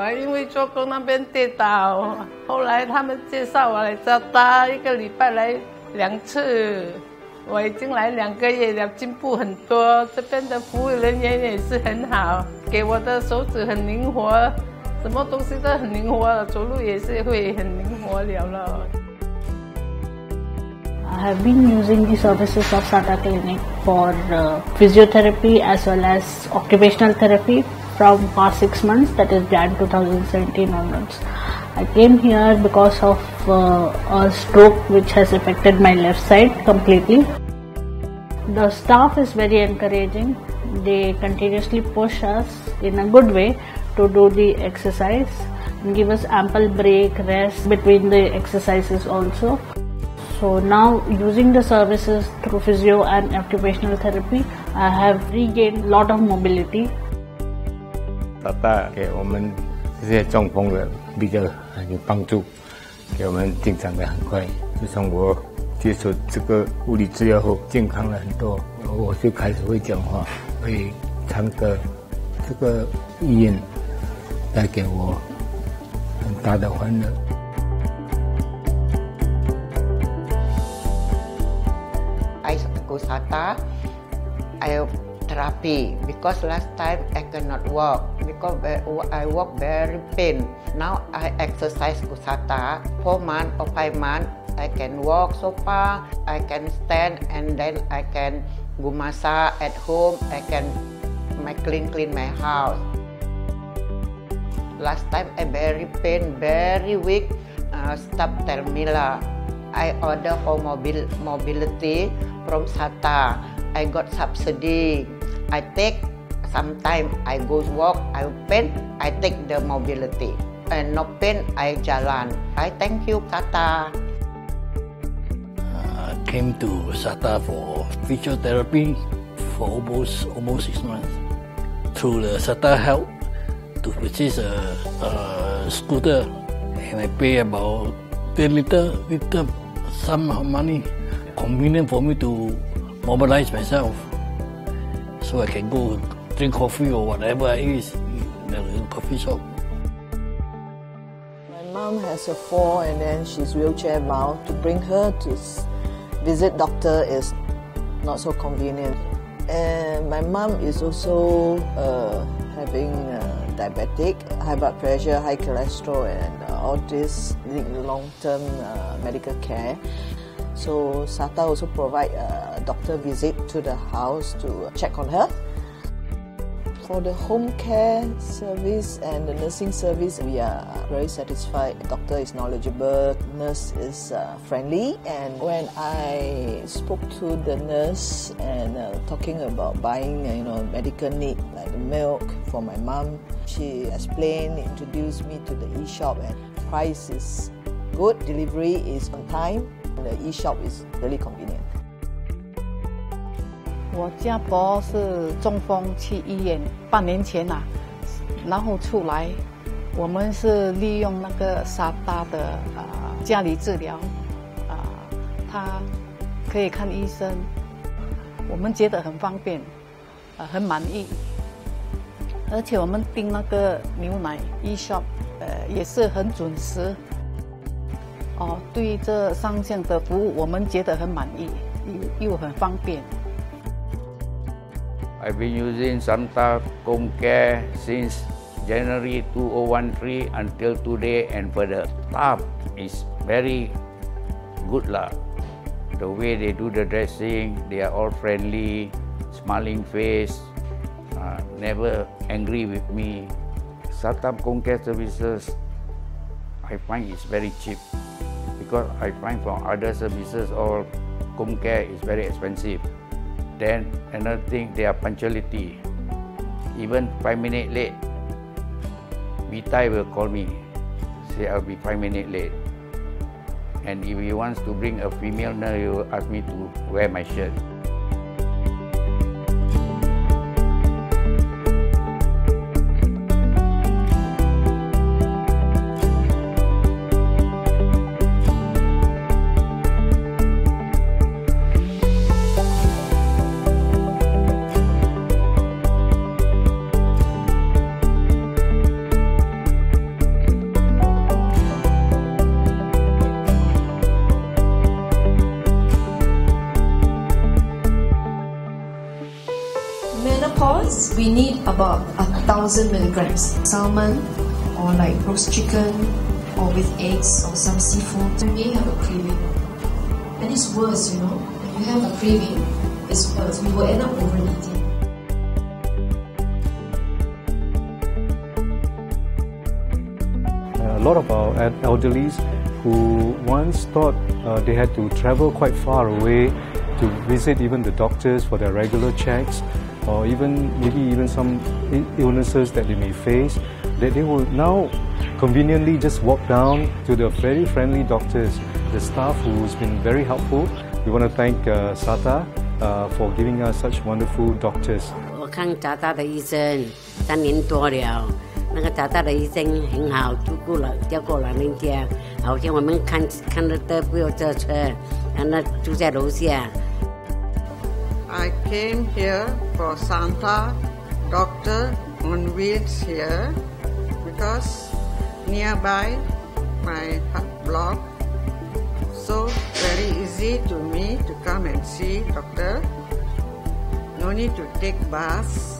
我还因为做工那边跌倒，后来他们介绍我来招大，一个礼拜来两次。我已经来两个月了，进步很多。这边的服务人员也是很好，给我的手指很灵活，什么东西都很灵活了，走路也是会很灵活了了。I have been using the services of SATA Clinic for physiotherapy as well as occupational therapy from past six months, that is Jan 2017 onwards. I came here because of uh, a stroke which has affected my left side completely. The staff is very encouraging. They continuously push us in a good way to do the exercise and give us ample break, rest between the exercises also. So now using the services through physio and occupational therapy, I have regained a lot of mobility. 爸爸给我们这些中风的比较很有帮助，给我们进展的很快。自从我接受这个物理治疗后，健康了很多，我就开始会讲话，会唱歌。这个医院带给我很大的欢乐。I go Sata. I therapy because last time I cannot walk because I walk very pain. Now I exercise kusata four months or five months. I can walk so far. I can stand and then I can go massage at home. I can my clean clean my house. Last time I very pain, very weak. Uh, stop Termila. I order for mobil mobility from Sata. I got subsidy. I take sometimes I go walk, I pain, I take the mobility. And no pain, I jalan. I thank you, Tata. I came to Sata for physiotherapy for almost almost six months. Through the Sata help to purchase a, a scooter, and I pay about 10 little, little sum of money. Convenient for me to mobilize myself so I can go drink coffee or whatever I eat in a coffee shop. My mom has a fall and then she's wheelchair bound. To bring her to visit doctor is not so convenient. And my mom is also uh, having uh, diabetic, high blood pressure, high cholesterol, and uh, all this long-term uh, medical care. So SATA also provide a doctor visit to the house to check on her. For the home care service and the nursing service, we are very satisfied. The doctor is knowledgeable, nurse is uh, friendly, and when I spoke to the nurse and uh, talking about buying, uh, you know, medical need like milk for my mom, she explained, introduced me to the e-shop, and price is good, delivery is on time, the e-shop is really convenient. 我家婆是中风去医院，半年前呐、然后出来，我们是利用那个沙大的啊、呃、家里治疗，啊、呃，他可以看医生，我们觉得很方便，呃，很满意，而且我们订那个牛奶 e shop，呃，也是很准时。哦，对这上项的服务，我们觉得很满意，又又很方便。I've been using Santa Home Care since January 2013 until today and for the staff is very good lah. The way they do the dressing, they are all friendly, smiling face, uh, never angry with me. Satam Home Care services, I find it's very cheap because I find from other services all home care is very expensive. Then another thing, their punctuality. Even five minutes late, Vitai will call me, say I'll be five minutes late. And if he wants to bring a female nurse, he will ask me to wear my shirt. We need about a thousand milligrams. Salmon or like roast chicken or with eggs or some seafood. You may have a craving. And it's worse, you know. When you have a craving, it's worse. We will end up overeating. A lot of our elderlies who once thought uh, they had to travel quite far away to visit even the doctors for their regular checks or even maybe even some illnesses that they may face that they will now conveniently just walk down to the very friendly doctors the staff who's been very helpful we want to thank uh, SATA uh, for giving us such wonderful doctors 我看渣打的医生三年多了那个渣打的医生很好照顾了照顾老人家好像我们看看得到不用坐车那住在楼下 I came here for Santa doctor on wheels here because nearby my block so very easy to me to come and see doctor no need to take bus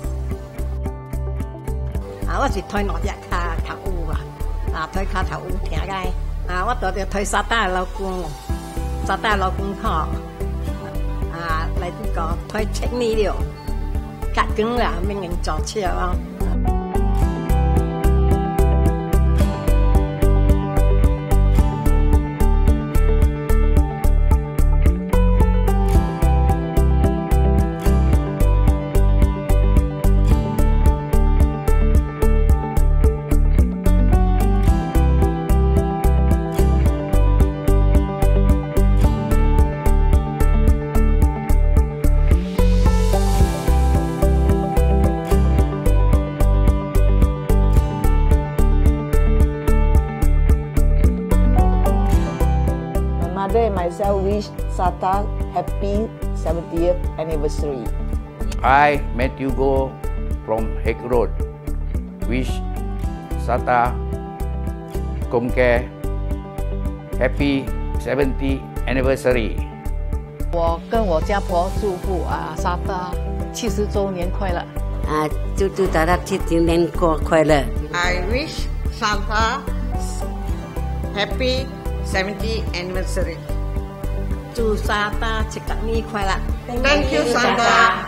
啊，我是推落日卡头乌啊，啊推卡头乌听嘅，啊我到底推沙大老公，沙大老公靠。 来这个推七年了，隔梗啦，命人坐车啊。 mother and myself wish Sata happy 70th anniversary. I met you go from Hague Road. Wish Sata Comcare happy 70 anniversary. 我跟我家婆祝福啊，沙达七十周年快乐！啊，祝祝大家七十年过快乐！I wish Santa happy 70th anniversary. 祝沙达七十年快乐！Thank you, Santa.